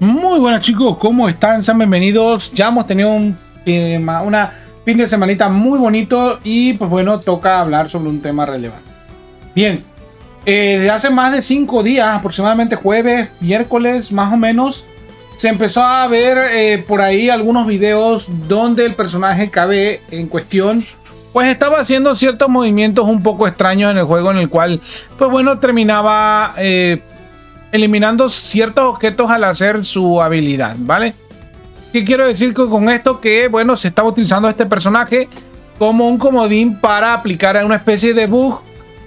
Muy buenas chicos, ¿cómo están? Sean bienvenidos. Ya hemos tenido un eh, una fin de semanita muy bonito y pues bueno, toca hablar sobre un tema relevante. Bien, eh, de hace más de cinco días, aproximadamente jueves, miércoles, más o menos, se empezó a ver eh, por ahí algunos videos donde el personaje KB en cuestión pues estaba haciendo ciertos movimientos un poco extraños en el juego en el cual pues bueno terminaba eh, eliminando ciertos objetos al hacer su habilidad, ¿vale? ¿Qué quiero decir con esto? Que, bueno, se estaba utilizando este personaje como un comodín para aplicar una especie de bug,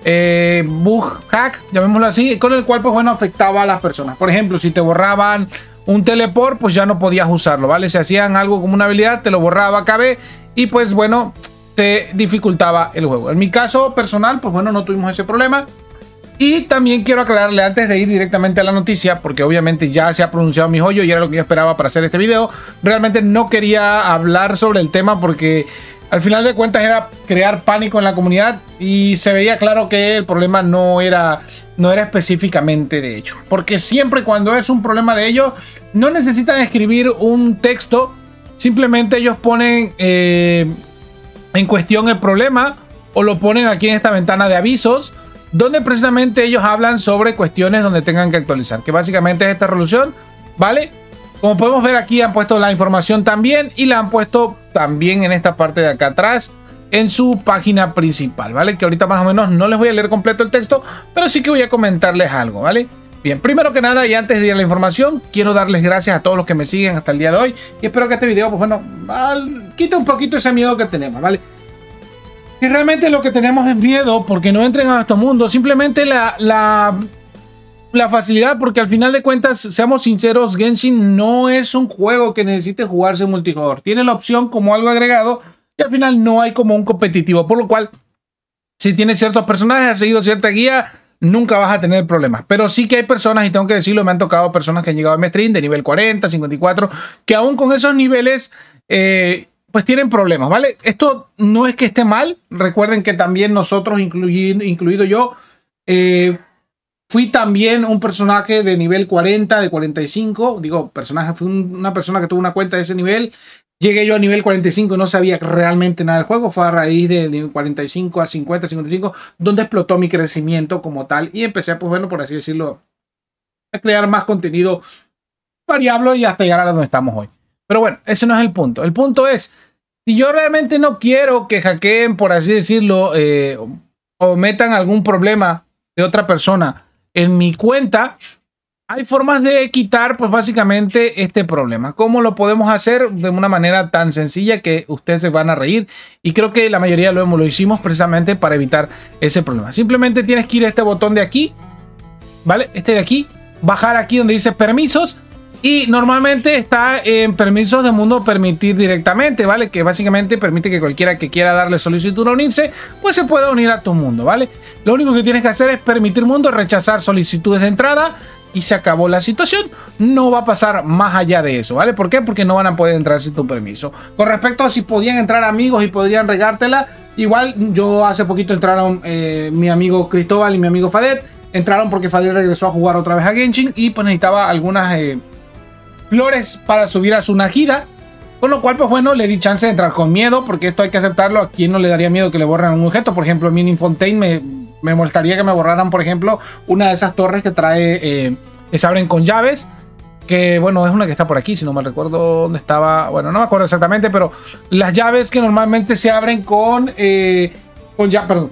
eh, bug hack, llamémoslo así, con el cual, pues bueno, afectaba a las personas. Por ejemplo, si te borraban un teleport, pues ya no podías usarlo, ¿vale? Si hacían algo como una habilidad, te lo borraba KB y pues bueno, te dificultaba el juego. En mi caso personal, pues bueno, no tuvimos ese problema. Y también quiero aclararle antes de ir directamente a la noticia, porque obviamente ya se ha pronunciado mi joyo y era lo que yo esperaba para hacer este video. Realmente no quería hablar sobre el tema porque al final de cuentas era crear pánico en la comunidad y se veía claro que el problema no era, no era específicamente de ellos. Porque siempre cuando es un problema de ellos, no necesitan escribir un texto, simplemente ellos ponen eh, en cuestión el problema o lo ponen aquí en esta ventana de avisos donde precisamente ellos hablan sobre cuestiones donde tengan que actualizar, que básicamente es esta resolución, ¿vale? Como podemos ver aquí han puesto la información también y la han puesto también en esta parte de acá atrás en su página principal, ¿vale? Que ahorita más o menos no les voy a leer completo el texto, pero sí que voy a comentarles algo, ¿vale? Bien, primero que nada y antes de ir a la información, quiero darles gracias a todos los que me siguen hasta el día de hoy y espero que este video, pues bueno, quite un poquito ese miedo que tenemos, ¿vale? Y realmente lo que tenemos es miedo porque no entren a nuestro mundo. Simplemente la, la, facilidad, porque al final de cuentas, seamos sinceros, Genshin no es un juego que necesite jugarse multijugador. Tiene la opción como algo agregado y al final no hay como un competitivo. Por lo cual, si tienes ciertos personajes, has seguido cierta guía, nunca vas a tener problemas. Pero sí que hay personas, y tengo que decirlo, me han tocado personas que han llegado a stream de nivel 40, 54, que aún con esos niveles eh, pues tienen problemas, ¿vale? Esto no es que esté mal. Recuerden que también nosotros, incluido, yo, eh, fui también un personaje de nivel 40, de 45. Digo, personaje, fui una persona que tuvo una cuenta de ese nivel. Llegué yo a nivel 45 y no sabía realmente nada del juego. Fue a raíz de nivel 45 a 50, 55, donde explotó mi crecimiento como tal. Y empecé, pues bueno, por así decirlo, a crear más contenido variable y hasta llegar a donde estamos hoy. Pero bueno, ese no es el punto. El punto es, si yo realmente no quiero que hackeen, por así decirlo, eh, o metan algún problema de otra persona en mi cuenta, hay formas de quitar, pues básicamente, este problema. ¿Cómo lo podemos hacer de una manera tan sencilla que ustedes se van a reír? Y creo que la mayoría lo, lo hicimos precisamente para evitar ese problema. Simplemente tienes que ir a este botón de aquí, ¿vale? Este de aquí, bajar aquí donde dice permisos y normalmente está en permisos de mundo permitir directamente, ¿vale? Que básicamente permite que cualquiera que quiera darle solicitud a unirse, pues se pueda unir a tu mundo, ¿vale? Lo único que tienes que hacer es permitir mundo, rechazar solicitudes de entrada y se acabó la situación. No va a pasar más allá de eso, ¿vale? ¿Por qué? Porque no van a poder entrar sin tu permiso. Con respecto a si podían entrar amigos y podrían regártela, igual yo hace poquito entraron eh, mi amigo Cristóbal y mi amigo Fadet. Entraron porque Fadet regresó a jugar otra vez a Genshin y pues necesitaba algunas... Eh, flores para subir a su Najida. Con lo cual, pues bueno, le di chance de entrar con miedo, porque esto hay que aceptarlo. ¿A quién no le daría miedo que le borren un objeto? Por ejemplo, a mí Fontaine me, me molestaría que me borraran, por ejemplo, una de esas torres que trae, eh, que se abren con llaves. Que bueno, es una que está por aquí, si no me recuerdo dónde estaba. Bueno, no me acuerdo exactamente, pero las llaves que normalmente se abren con. Eh, con ya, perdón.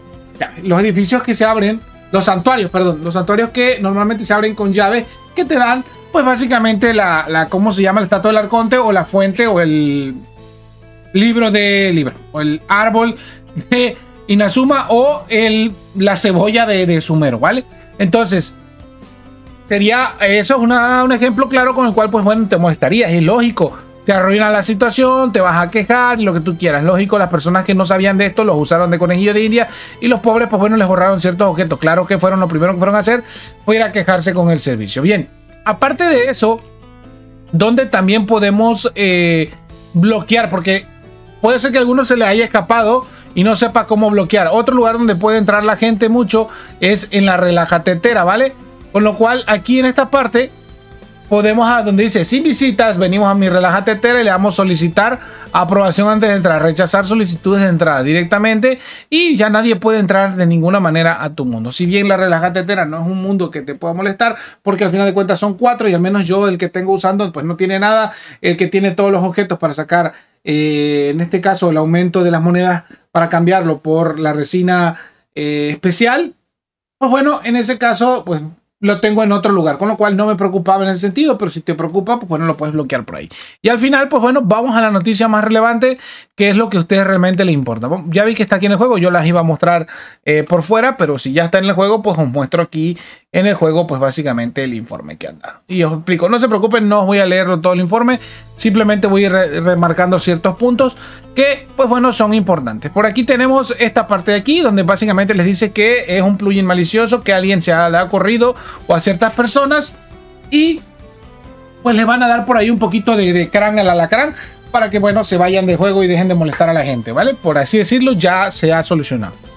los edificios que se abren, los santuarios, perdón, los santuarios que normalmente se abren con llaves que te dan pues básicamente la, la, ¿cómo se llama? El estatua del arconte o la fuente o el libro de libro o el árbol de Inazuma o el, la cebolla de, de Sumero, ¿vale? Entonces, sería, eso es un ejemplo claro con el cual, pues bueno, te molestaría, es lógico. Te arruina la situación, te vas a quejar lo que tú quieras. Lógico, las personas que no sabían de esto los usaron de conejillo de India y los pobres, pues bueno, les borraron ciertos objetos. Claro que fueron lo primero que fueron a hacer, fue ir a quejarse con el servicio. Bien, aparte de eso, donde también podemos eh, bloquear, porque puede ser que a alguno se le haya escapado y no sepa cómo bloquear. Otro lugar donde puede entrar la gente mucho es en la relajatetera, ¿vale? Con lo cual, aquí en esta parte, podemos a donde dice sin visitas, venimos a mi relajate Tetera y le damos solicitar aprobación antes de entrar, rechazar solicitudes de entrada directamente y ya nadie puede entrar de ninguna manera a tu mundo. Si bien la relajate Tetera no es un mundo que te pueda molestar, porque al final de cuentas son cuatro y al menos yo el que tengo usando pues no tiene nada, el que tiene todos los objetos para sacar, eh, en este caso el aumento de las monedas para cambiarlo por la resina eh, especial, pues bueno, en ese caso, pues lo tengo en otro lugar, con lo cual no me preocupaba en ese sentido, pero si te preocupa, pues bueno, lo puedes bloquear por ahí. Y al final, pues bueno, vamos a la noticia más relevante, que es lo que a ustedes realmente les importa. Ya vi que está aquí en el juego, yo las iba a mostrar eh, por fuera, pero si ya está en el juego, pues os muestro aquí en el juego, pues básicamente el informe que anda. Y os explico, no se preocupen, no os voy a leer todo el informe, simplemente voy a ir remarcando ciertos puntos que, pues bueno, son importantes. Por aquí tenemos esta parte de aquí, donde básicamente les dice que es un plugin malicioso, que alguien se ha, le ha corrido o a ciertas personas y pues le van a dar por ahí un poquito de, de crán al alacrán para que, bueno, se vayan del juego y dejen de molestar a la gente, ¿vale? Por así decirlo, ya se ha solucionado.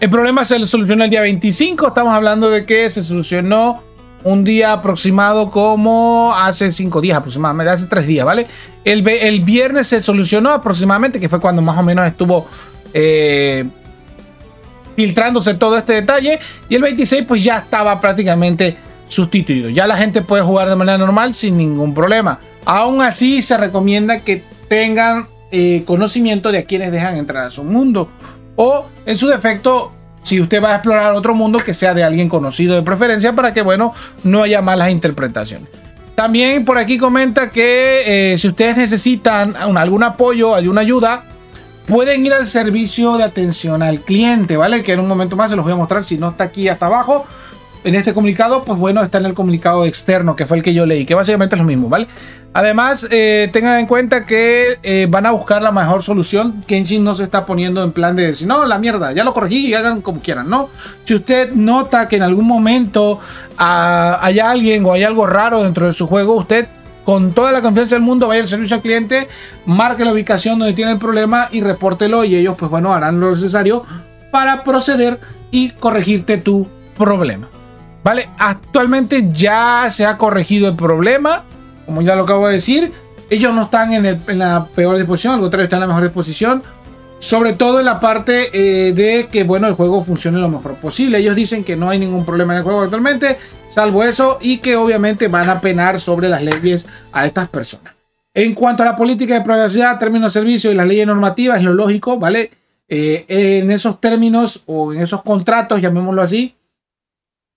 El problema se solucionó el día 25. Estamos hablando de que se solucionó un día aproximado como hace cinco días aproximadamente, hace tres días, ¿vale? El, viernes se solucionó aproximadamente, que fue cuando más o menos estuvo eh, filtrándose todo este detalle. Y el 26 pues ya estaba prácticamente sustituido. Ya la gente puede jugar de manera normal sin ningún problema. Aún así se recomienda que tengan eh, conocimiento de a quienes dejan entrar a su mundo o en su defecto, si usted va a explorar otro mundo, que sea de alguien conocido de preferencia para que, bueno, no haya malas interpretaciones. También por aquí comenta que eh, si ustedes necesitan algún apoyo, alguna ayuda, pueden ir al servicio de atención al cliente, ¿vale? Que en un momento más se los voy a mostrar si no está aquí hasta abajo en este comunicado, pues bueno, está en el comunicado externo, que fue el que yo leí, que básicamente es lo mismo, ¿vale? Además, eh, tengan en cuenta que eh, van a buscar la mejor solución. Kenshin no se está poniendo en plan de decir, no, la mierda, ya lo corregí y hagan como quieran, ¿no? Si usted nota que en algún momento ah, hay alguien o hay algo raro dentro de su juego, usted con toda la confianza del mundo vaya al servicio al cliente, marque la ubicación donde tiene el problema y repórtelo y ellos, pues bueno, harán lo necesario para proceder y corregirte tu problema. ¿Vale? Actualmente ya se ha corregido el problema, como ya lo acabo de decir. Ellos no están en, la peor disposición, al contrario, están en la mejor disposición. Sobre todo en la parte eh, de que bueno, el juego funcione lo mejor posible. Ellos dicen que no hay ningún problema en el juego actualmente, salvo eso, y que obviamente van a penar sobre las leyes a estas personas. En cuanto a la política de privacidad, términos de servicio y las leyes normativas, es lo lógico, ¿vale? Eh, en esos términos o en esos contratos, llamémoslo así,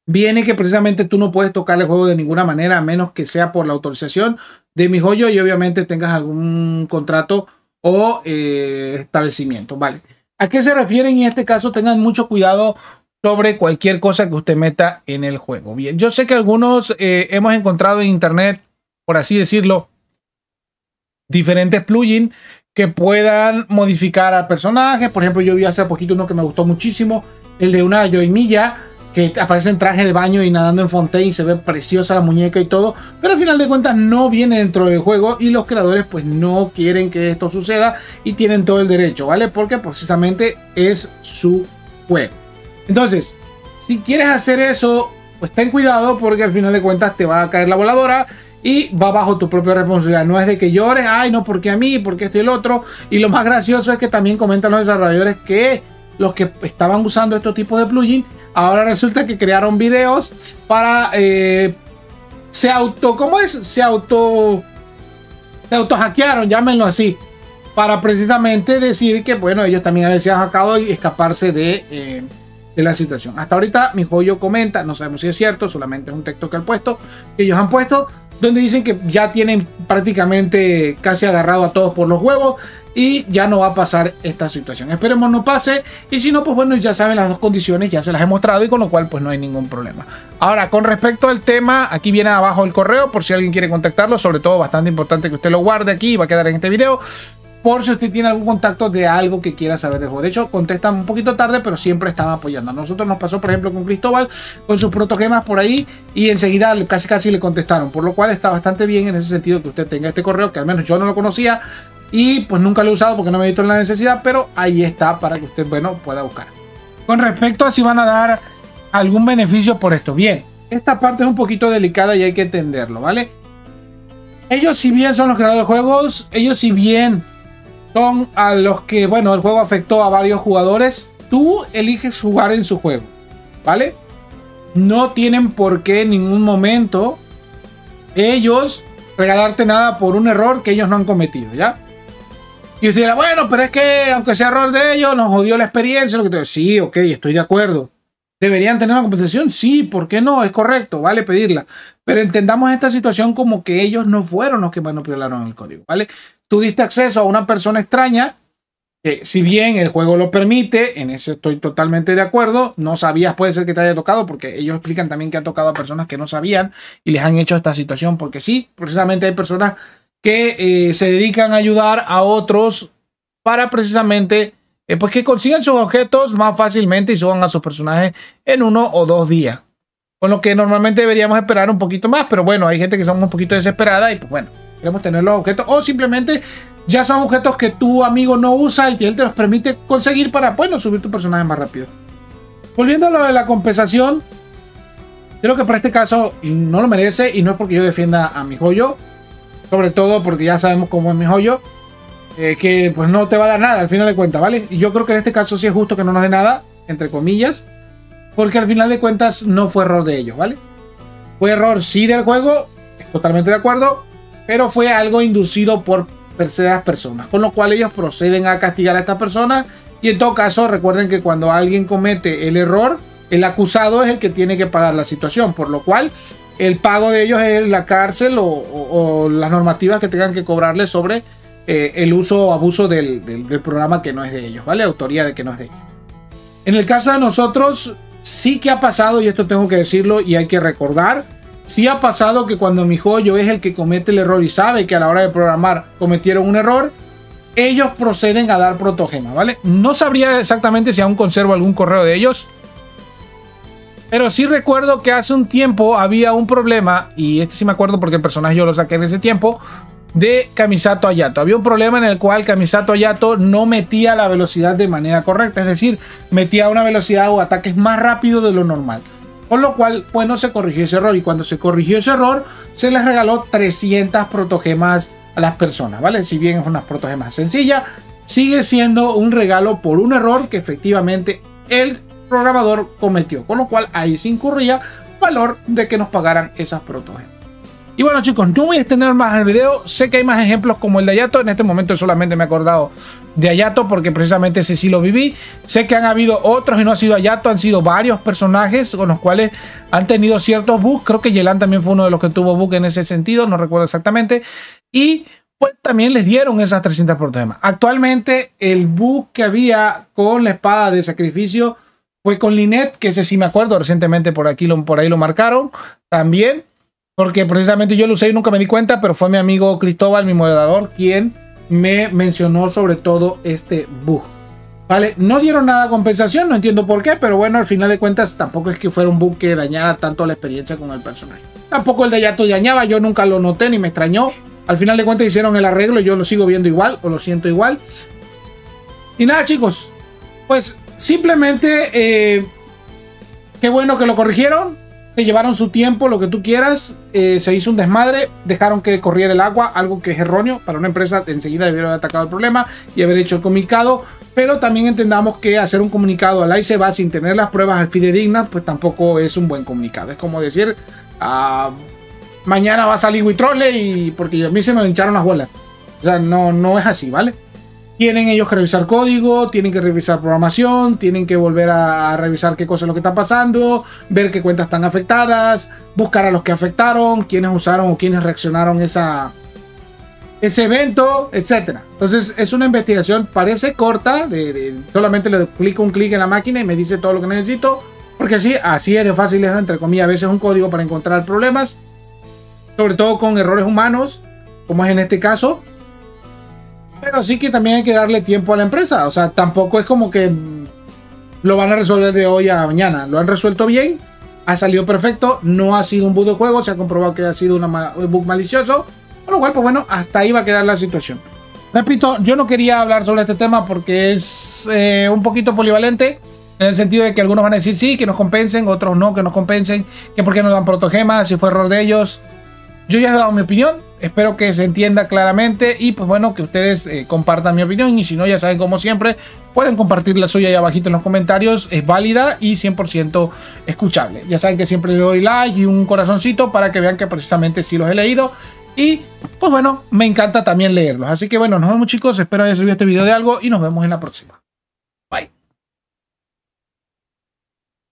viene que precisamente tú no puedes tocar el juego de ninguna manera a menos que sea por la autorización de mi joyo y obviamente tengas algún contrato o eh, establecimiento, ¿vale? ¿A qué se refieren? En este caso tengan mucho cuidado sobre cualquier cosa que usted meta en el juego. Bien, yo sé que algunos eh, hemos encontrado en internet, por así decirlo, diferentes plugins que puedan modificar al personaje. Por ejemplo, yo vi hace poquito uno que me gustó muchísimo, el de una Joymilla que aparece en traje de baño y nadando en Fontaine, se ve preciosa la muñeca y todo, pero al final de cuentas no viene dentro del juego y los creadores pues no quieren que esto suceda y tienen todo el derecho, ¿vale? Porque precisamente es su juego. Entonces, si quieres hacer eso, pues ten cuidado porque al final de cuentas te va a caer la voladora y va bajo tu propia responsabilidad. No es de que llores, ay, no, porque a mí, porque este y el otro. Y lo más gracioso es que también comentan los desarrolladores que los que estaban usando estos tipos de plugins, ahora resulta que crearon videos para eh, se auto, ¿cómo es? Se auto se auto hackearon, llámenlo así, para precisamente decir que bueno, ellos también habían sido y escaparse de, eh, de la situación. Hasta ahorita mi joyo comenta, no sabemos si es cierto, solamente es un texto que han puesto, que ellos han puesto, donde dicen que ya tienen prácticamente casi agarrado a todos por los huevos y ya no va a pasar esta situación. Esperemos no pase y si no, pues bueno, ya saben las dos condiciones, ya se las he mostrado y con lo cual pues no hay ningún problema. Ahora, con respecto al tema, aquí viene abajo el correo por si alguien quiere contactarlo, sobre todo bastante importante que usted lo guarde aquí, va a quedar en este video por si usted tiene algún contacto de algo que quiera saber del juego. De hecho, contestan un poquito tarde, pero siempre están apoyando. A nosotros nos pasó, por ejemplo, con Cristóbal, con sus protogemas por ahí, y enseguida casi casi le contestaron. Por lo cual está bastante bien en ese sentido que usted tenga este correo, que al menos yo no lo conocía, y pues nunca lo he usado porque no me he visto en la necesidad, pero ahí está para que usted, bueno, pueda buscar. Con respecto a si van a dar algún beneficio por esto. Bien, esta parte es un poquito delicada y hay que entenderlo, ¿vale? Ellos si bien son los creadores de juegos, ellos si bien son a los que, bueno, el juego afectó a varios jugadores, tú eliges jugar en su juego, ¿vale? No tienen por qué en ningún momento ellos regalarte nada por un error que ellos no han cometido, ¿ya? Y usted dirá, bueno, pero es que aunque sea error de ellos, nos jodió la experiencia, lo que te... Sí, ok, estoy de acuerdo. ¿Deberían tener una compensación? Sí, ¿por qué no? Es correcto, vale pedirla. Pero entendamos esta situación como que ellos no fueron los que manipularon el código, ¿vale? Tú diste acceso a una persona extraña, que si bien el juego lo permite, en eso estoy totalmente de acuerdo, no sabías, puede ser que te haya tocado, porque ellos explican también que ha tocado a personas que no sabían y les han hecho esta situación, porque sí, precisamente hay personas que eh, se dedican a ayudar a otros para precisamente eh, pues que consigan sus objetos más fácilmente y suban a sus personajes en uno o dos días. Con lo que normalmente deberíamos esperar un poquito más, pero bueno, hay gente que son un poquito desesperada y pues bueno, queremos tener los objetos o simplemente ya son objetos que tu amigo no usa y que él te los permite conseguir para, bueno, subir tu personaje más rápido. Volviendo a lo de la compensación, creo que para este caso no lo merece y no es porque yo defienda a mi joyo, sobre todo porque ya sabemos cómo es mi joyo. Eh, que pues no te va a dar nada al final de cuentas, ¿vale? Y yo creo que en este caso sí es justo que no nos dé nada, entre comillas, porque al final de cuentas no fue error de ellos, ¿vale? Fue error sí del juego, totalmente de acuerdo, pero fue algo inducido por terceras personas, con lo cual ellos proceden a castigar a estas personas y en todo caso recuerden que cuando alguien comete el error, el acusado es el que tiene que pagar la situación, por lo cual el pago de ellos es la cárcel o, o las normativas que tengan que cobrarle sobre eh, el uso o abuso del, programa que no es de ellos, ¿vale? Autoría de que no es de ellos. En el caso de nosotros, sí que ha pasado, y esto tengo que decirlo y hay que recordar, sí ha pasado que cuando mi joyo es el que comete el error y sabe que a la hora de programar cometieron un error, ellos proceden a dar protogema, ¿vale? No sabría exactamente si aún conservo algún correo de ellos, pero sí recuerdo que hace un tiempo había un problema, y este sí me acuerdo porque el personaje yo lo saqué en ese tiempo, de Kamisato Ayato. Había un problema en el cual Kamisato Ayato no metía la velocidad de manera correcta, es decir, metía una velocidad o ataques más rápido de lo normal. Con lo cual, bueno, se corrigió ese error y cuando se corrigió ese error, se les regaló 300 protogemas a las personas, ¿vale? Si bien es una protogemas sencilla, sigue siendo un regalo por un error que efectivamente el programador cometió, con lo cual ahí se incurría valor de que nos pagaran esas protogemas. Y bueno chicos, no voy a extender más el video, sé que hay más ejemplos como el de Ayato, en este momento solamente me he acordado de Ayato porque precisamente ese sí lo viví, sé que han habido otros y no ha sido Ayato, han sido varios personajes con los cuales han tenido ciertos bugs, creo que Yelan también fue uno de los que tuvo bug en ese sentido, no recuerdo exactamente, y pues también les dieron esas 300 por tema. Actualmente el bug que había con la espada de sacrificio fue con Linet, que ese sí me acuerdo, recientemente por aquí lo, por ahí lo marcaron también. Porque precisamente yo lo usé y nunca me di cuenta, pero fue mi amigo Cristóbal, mi moderador, quien me mencionó sobre todo este bug. Vale, no dieron nada de compensación, no entiendo por qué, pero bueno, al final de cuentas tampoco es que fuera un bug que dañara tanto la experiencia con el personaje. Tampoco el de Yato dañaba, yo nunca lo noté ni me extrañó. Al final de cuentas hicieron el arreglo, yo lo sigo viendo igual o lo siento igual. Y nada chicos, pues simplemente eh, qué bueno que lo corrigieron, que llevaron su tiempo, lo que tú quieras, eh, se hizo un desmadre, dejaron que corriera el agua, algo que es erróneo para una empresa, enseguida debieron haber atacado el problema y haber hecho el comunicado, pero también entendamos que hacer un comunicado al va sin tener las pruebas fidedignas, pues tampoco es un buen comunicado. Es como decir, ah, mañana va a salir Witrole y porque a mí se me hincharon las bolas. O sea, no, no es así, ¿vale? Tienen ellos que revisar código, tienen que revisar programación, tienen que volver a, revisar qué cosa es lo que está pasando, ver qué cuentas están afectadas, buscar a los que afectaron, quiénes usaron o quiénes reaccionaron esa, ese evento, etcétera. Entonces es una investigación, parece corta, de, solamente le clico un clic en la máquina y me dice todo lo que necesito, porque así, así es de fácil, entre comillas, a veces un código para encontrar problemas, sobre todo con errores humanos, como es en este caso. Pero sí que también hay que darle tiempo a la empresa. O sea, tampoco es como que lo van a resolver de hoy a mañana. Lo han resuelto bien, ha salido perfecto, no ha sido un bug de juego, se ha comprobado que ha sido un bug malicioso. Con lo cual, pues bueno, hasta ahí va a quedar la situación. Repito, yo no quería hablar sobre este tema porque es eh, un poquito polivalente. En el sentido de que algunos van a decir sí, que nos compensen, otros no, que nos compensen, que por qué nos dan protogemas, si fue error de ellos. Yo ya he dado mi opinión, espero que se entienda claramente y pues bueno, que ustedes eh, compartan mi opinión y si no, ya saben como siempre, pueden compartir la suya ahí abajito en los comentarios, es válida y 100% escuchable. Ya saben que siempre le doy like y un corazoncito para que vean que precisamente sí los he leído y pues bueno, me encanta también leerlos. Así que bueno, nos vemos chicos, espero haya servido este video de algo y nos vemos en la próxima.